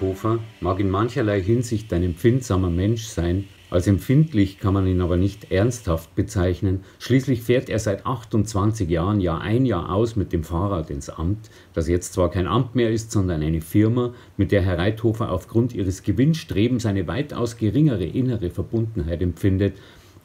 Reithofer mag in mancherlei Hinsicht ein empfindsamer Mensch sein, als empfindlich kann man ihn aber nicht ernsthaft bezeichnen. Schließlich fährt er seit 28 Jahren Jahr ein Jahr aus mit dem Fahrrad ins Amt, das jetzt zwar kein Amt mehr ist, sondern eine Firma, mit der Herr Reithofer aufgrund ihres Gewinnstrebens eine weitaus geringere innere Verbundenheit empfindet,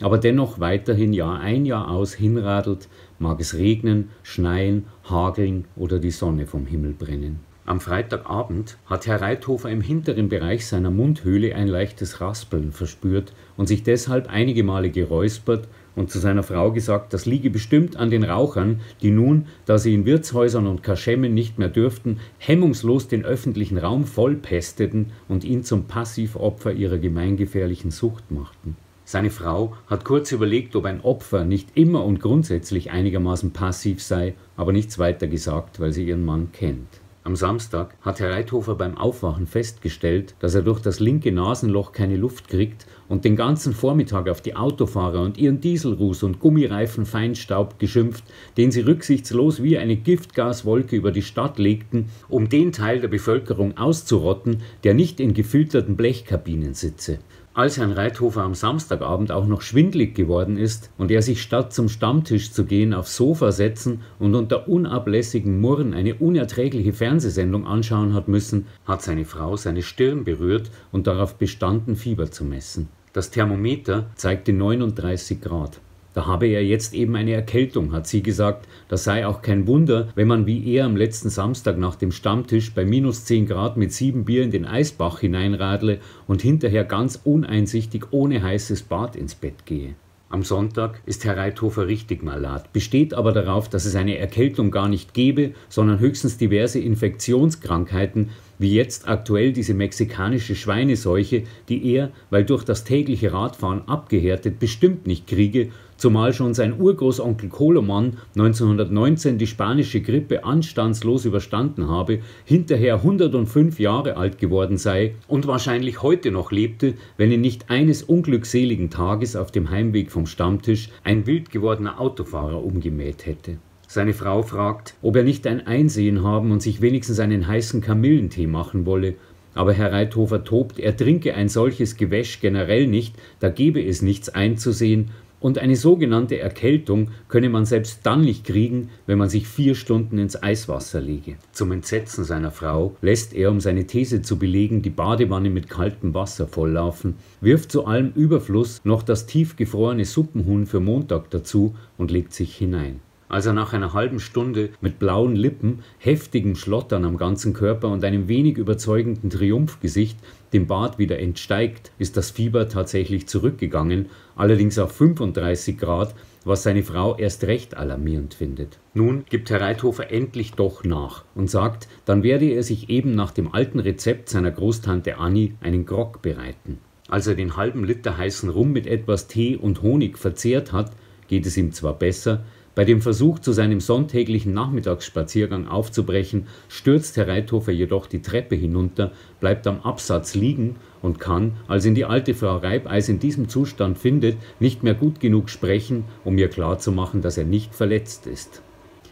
aber dennoch weiterhin Jahr ein Jahr aus hinradelt, mag es regnen, schneien, hageln oder die Sonne vom Himmel brennen. Am Freitagabend hat Herr Reithofer im hinteren Bereich seiner Mundhöhle ein leichtes Raspeln verspürt und sich deshalb einige Male geräuspert und zu seiner Frau gesagt, das liege bestimmt an den Rauchern, die nun, da sie in Wirtshäusern und Kaschemmen nicht mehr dürften, hemmungslos den öffentlichen Raum vollpesteten und ihn zum Passivopfer ihrer gemeingefährlichen Sucht machten. Seine Frau hat kurz überlegt, ob ein Opfer nicht immer und grundsätzlich einigermaßen passiv sei, aber nichts weiter gesagt, weil sie ihren Mann kennt. Am Samstag hat Herr Reithofer beim Aufwachen festgestellt, dass er durch das linke Nasenloch keine Luft kriegt und den ganzen Vormittag auf die Autofahrer und ihren Dieselruß und Gummireifen Feinstaub geschimpft, den sie rücksichtslos wie eine Giftgaswolke über die Stadt legten, um den Teil der Bevölkerung auszurotten, der nicht in gefilterten Blechkabinen sitze. Als Herrn Reithofer am Samstagabend auch noch schwindlig geworden ist und er sich statt zum Stammtisch zu gehen aufs Sofa setzen und unter unablässigem Murren eine unerträgliche Fernsehsendung anschauen hat müssen, hat seine Frau seine Stirn berührt und darauf bestanden, Fieber zu messen. Das Thermometer zeigte 39 Grad. Da habe er jetzt eben eine Erkältung, hat sie gesagt. Das sei auch kein Wunder, wenn man wie er am letzten Samstag nach dem Stammtisch bei minus 10 Grad mit sieben Bier in den Eisbach hineinradle und hinterher ganz uneinsichtig ohne heißes Bad ins Bett gehe. Am Sonntag ist Herr Reithofer richtig malat, besteht aber darauf, dass es eine Erkältung gar nicht gebe, sondern höchstens diverse Infektionskrankheiten, wie jetzt aktuell diese mexikanische Schweineseuche, die er, weil durch das tägliche Radfahren abgehärtet, bestimmt nicht kriege, zumal schon sein Urgroßonkel Koloman 1919 die spanische Grippe anstandslos überstanden habe, hinterher 105 Jahre alt geworden sei und wahrscheinlich heute noch lebte, wenn ihn nicht eines unglückseligen Tages auf dem Heimweg vom Stammtisch ein wild gewordener Autofahrer umgemäht hätte. Seine Frau fragt, ob er nicht ein Einsehen haben und sich wenigstens einen heißen Kamillentee machen wolle. Aber Herr Reithofer tobt, er trinke ein solches Gewäsch generell nicht, da gebe es nichts einzusehen, und eine sogenannte Erkältung könne man selbst dann nicht kriegen, wenn man sich vier Stunden ins Eiswasser lege. Zum Entsetzen seiner Frau lässt er, um seine These zu belegen, die Badewanne mit kaltem Wasser volllaufen, wirft zu allem Überfluss noch das tiefgefrorene Suppenhuhn für Montag dazu und legt sich hinein. Als er nach einer halben Stunde mit blauen Lippen, heftigem Schlottern am ganzen Körper und einem wenig überzeugenden Triumphgesicht dem Bad wieder entsteigt, ist das Fieber tatsächlich zurückgegangen, allerdings auf 35 Grad, was seine Frau erst recht alarmierend findet. Nun gibt Herr Reithofer endlich doch nach und sagt, dann werde er sich eben nach dem alten Rezept seiner Großtante Annie einen Grog bereiten. Als er den halben Liter heißen Rum mit etwas Tee und Honig verzehrt hat, geht es ihm zwar besser, bei dem Versuch, zu seinem sonntäglichen Nachmittagsspaziergang aufzubrechen, stürzt Herr Reithofer jedoch die Treppe hinunter, bleibt am Absatz liegen und kann, als ihn die alte Frau Reibeis in diesem Zustand findet, nicht mehr gut genug sprechen, um ihr klarzumachen, dass er nicht verletzt ist.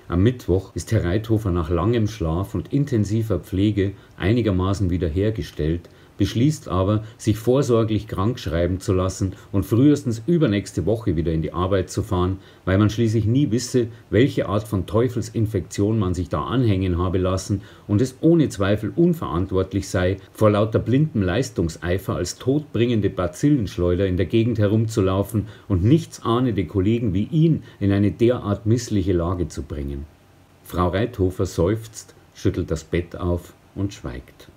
Am Mittwoch ist Herr Reithofer nach langem Schlaf und intensiver Pflege einigermaßen wiederhergestellt, beschließt aber, sich vorsorglich krank schreiben zu lassen und frühestens übernächste Woche wieder in die Arbeit zu fahren, weil man schließlich nie wisse, welche Art von Teufelsinfektion man sich da anhängen habe lassen und es ohne Zweifel unverantwortlich sei, vor lauter blindem Leistungseifer als todbringende Bazillenschleuder in der Gegend herumzulaufen und nichtsahnende Kollegen wie ihn in eine derart missliche Lage zu bringen. Frau Reithofer seufzt, schüttelt das Bett auf und schweigt.